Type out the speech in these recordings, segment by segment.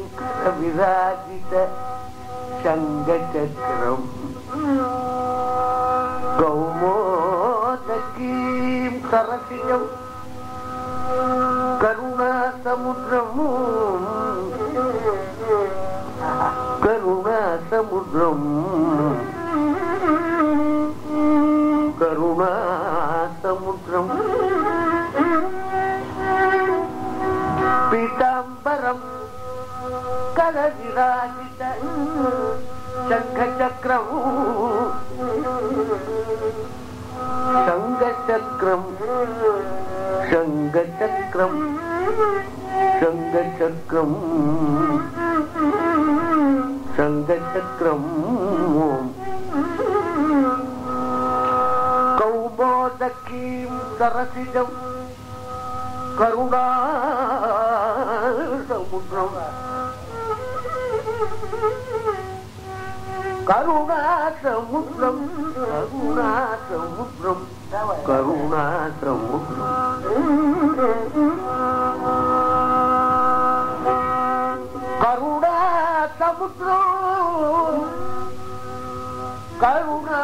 विराजित सङ्गचक्रम् कौमोदकीं सरसिजम् करुणासमुद्रम्। करुणासमुद्रम्। சங்கச்சக்கரம். சங்கச்சக்கரம். சங்கச்சக்கரம். சங்கச்சக்கரம். கௌமோதக்கீம் சரசிஜம் கருணா சமுத்திரம் கருணா சமுத்திரம் கருணா சமுத்திரம் கருணா சமுத்திரம் கருணா சமுத்திரம் கருணா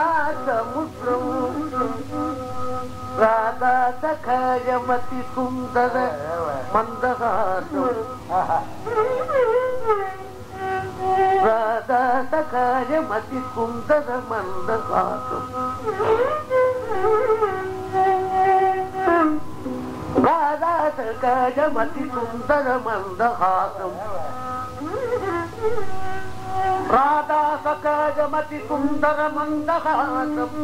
சமுத்திரம். ராதா சகஜமதி சுந்தர மந்தகாசம் ராதா சகாயமதி சுந்தர மந்தகாசம் ராதா சகஜமதி சுந்தர மந்தஹாசம் ராதா சகஜமதி சுந்தர மந்தஹாசம்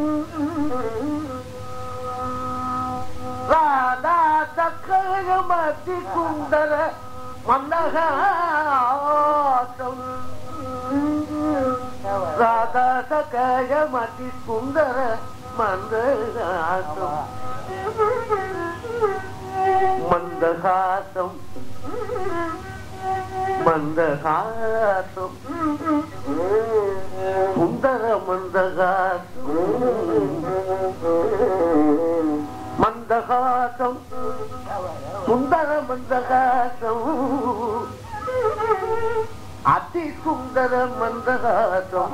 ராதா சக்கரமதி சுந்தர மந்தஹாசம் ராதா சக்கரமதி மந்தகாசம். மந்தகாசம். சுந்தர மந்தகாசம். மந்தகாசம். சுந்தர மந்தகாசம். அதி சுந்தர மந்தகாசம்.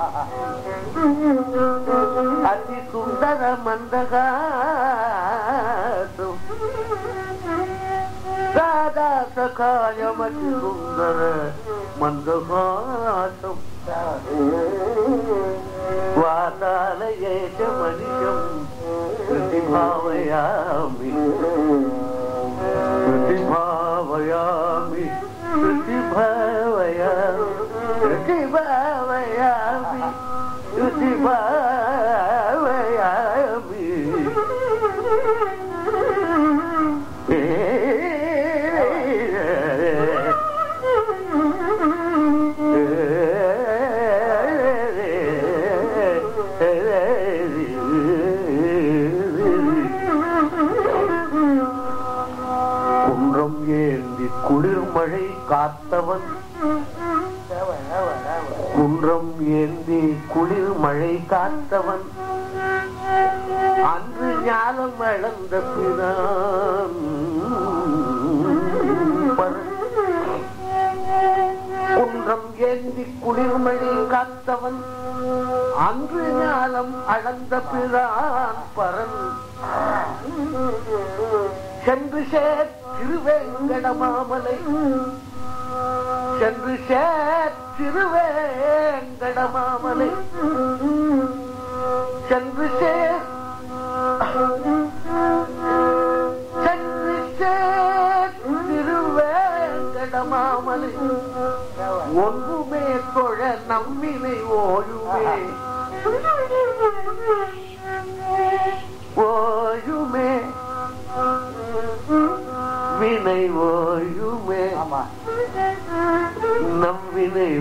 அதி சுந்தர மந்தகாசம். सखायम सु भावया भावया भावया भावयाभाव அன்று ஞானம் வளர்ந்த பிறான் குன்றம் ஏந்தி குளிர்மழை காத்தவன். அன்று ஞானம் அளந்த பிறான் பரன். சென்று சேர் திருவேங்கடமாமலை. சென்று சேர் திருவேங்கடமாமலை. சென்று ஒன்றுமே தொழ நம்மினை ஓயுமே. ஓயுமே. வினை ஓயுமே. நம் வினை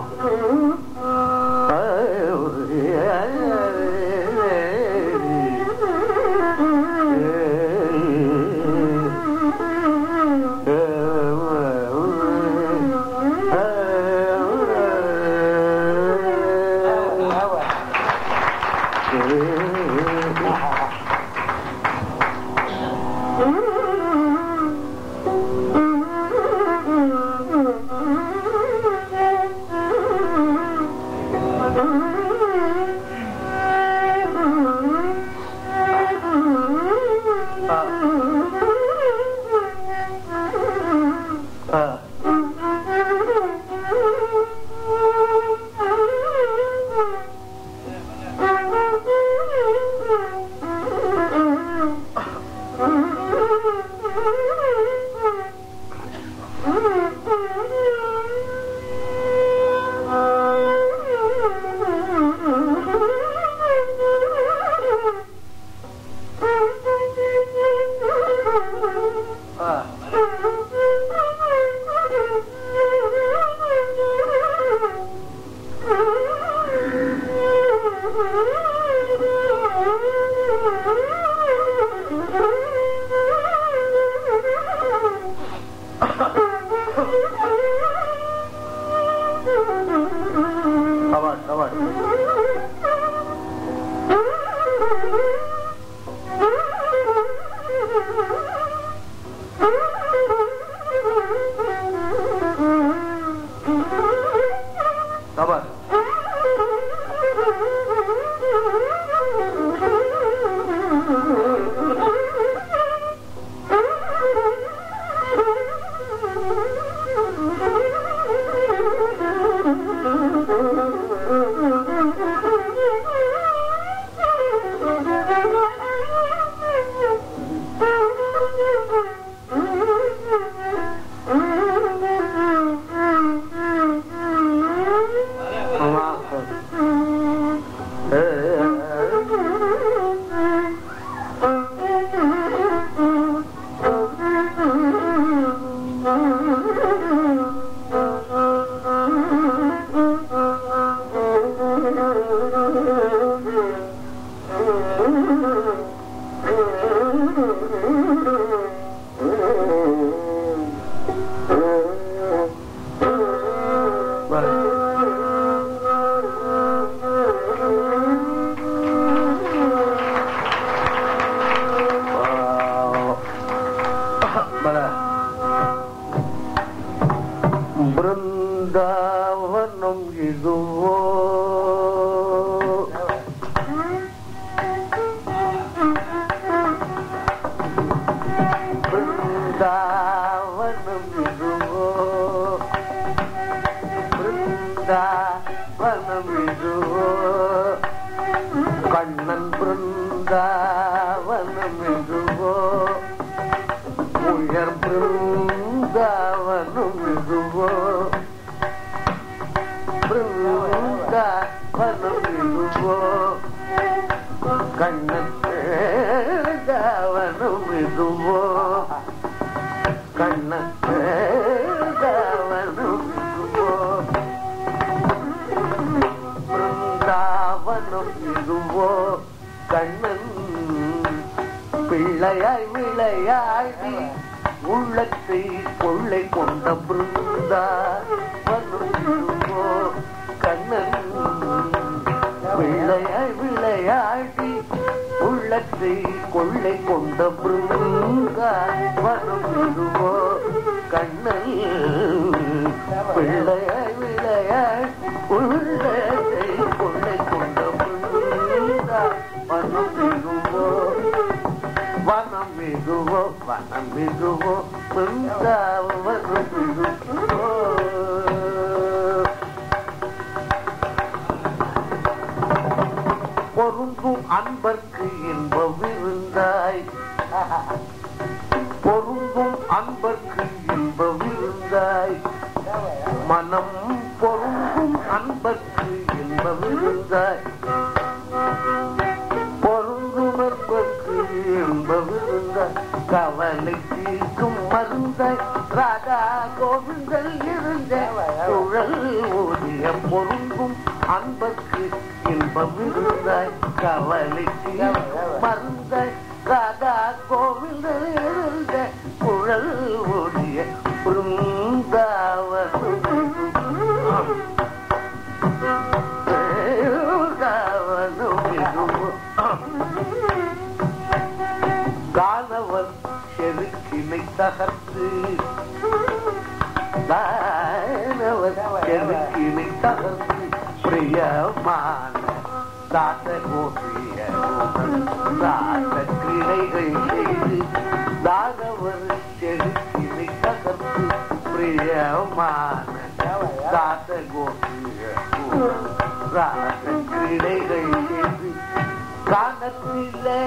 嗯嗯 பிருந்தாவனம் இதுவோ கண்ணன் பிருந்தாவனம் இதுவோ கண்ணன் பிருந்தாவனம் இதுவோ கண்ணன் பிள்ளையாய் விளையாடி உள்ளத்தை கொள்ளை கொண்ட பிருந்தாவனம் இதுவோ. உள்ளத்தை கொள்ளை கொண்ட பிருந்தாவனம் இதுவோ கண்ணை பிள்ளைய விளைய உள்ளத்தை கொள்ளை கொண்ட பிருந்தாவனம் இதுவோ வனம் மிகுவோ வனம் மிகுவோ பிருந்தாவனம் மிகுவோ அன்பர்க்கு இன்ப விருந்தாய் பொருந்தும் அன்பர்க்கு இன்ப விருந்தாய் மனம் பொருந்தும் அன்பர்க்கு இன்ப விருந்தாய் பொருந்தும் அன்பர்க்கு இன்ப விருந்தாய் கவலை தீர்க்கும் மருந்தாய். ராதா கோவிந்தல் இருந்த சுழல் ஓதிய பொருந்தும் அன்பர்க்கு இன்பம் இருந்தாய் கவலை தீர்க்கும் ராதா கோவிந்தல் இருந்த குழல் ஓடிய பிருந்தாவனம். காணவன் செருக்கினை தகர்த்து காணவன் செருக்கினை தகர்த்து. பிரியமான தாத்த கோபிய தாத்த கிளைகள் செய்து தானவர் செருக்கினை தகர்த்து பிரியமான தாத்த கோபிய தாத்த கிளைகள் செய்து காணத்திலே.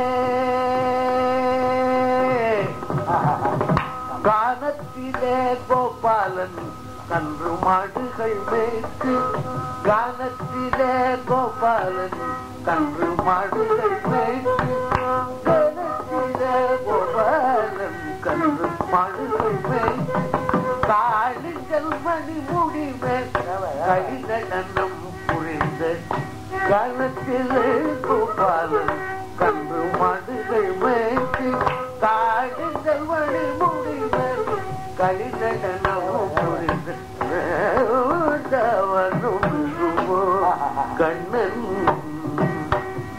கானத்திலே கோபாலன் கன்று மாடுகள் மேற்கு கானத்திலே கோபாலன் கன்று மாடுகள் மேற்கு கானத்திலே கோபாலன் கன்று மாடுகள் மேற்கு காளிகள் மணி முடிமேல் கழிநடனம் புரிந்த காலத்திலே கோபாலன் கண்ணன்.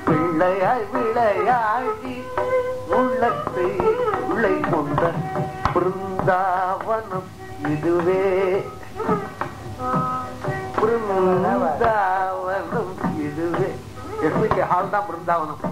பிள்ளையாய் விளையாடி உள்ளத்தை உள்ளை கொண்ட பிருந்தாவனம் இதுவே. பிருந்தாவனம் இதுவே. எஸ்பிக்கு ஹால் தான் பிருந்தாவனம்